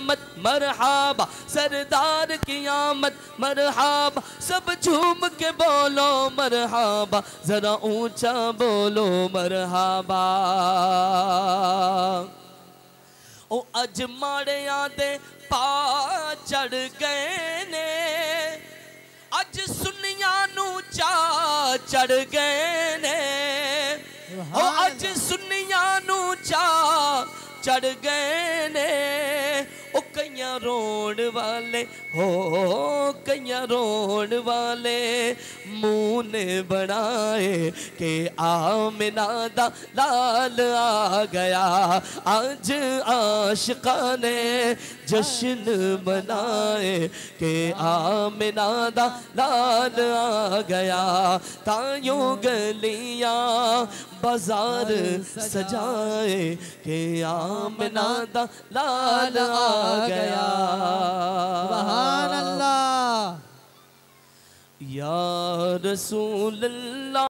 आमद मरहाबा सरदार की आमद मरहाबा सब झूम के बोलो मरहाबा जरा ऊँचा बोलो मरहाबा। ओ अज माड़िया दे पा चढ़ गए ने अज सुनिया नू चा चढ़ गए ने। ओ अज सुनिया नू चा चढ़ गए ने। कईया रोण वाले, हो कईया रोण वाले मुँह ने बनाए के आमिना दा लाल आ गया। आज आशिका ने जश्न मनाए के आमिना दा लाल आ गया। तायों गलियाँ बाज़ार सजाए के आम दा लाल आ गया। अल्लाह। या रसूल अल्लाह